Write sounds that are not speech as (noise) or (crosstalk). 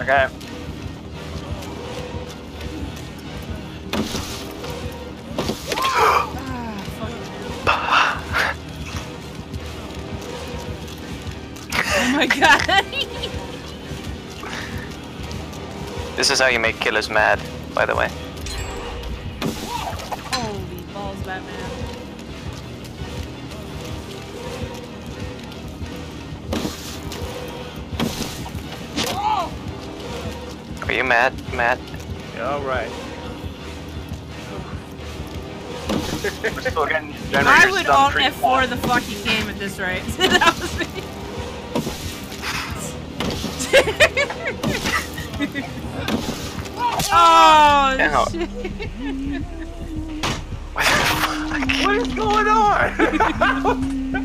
Okay. Oh my god. This is how you make killers mad, by the way. Holy balls, Batman. Are you mad, Matt? Yeah, alright. We're still getting generators I would done alt pretty F4 fast. the fucking game at this rate. (laughs) that was me. (laughs) oh Ow. shit. What the fuck? What is going on? (laughs)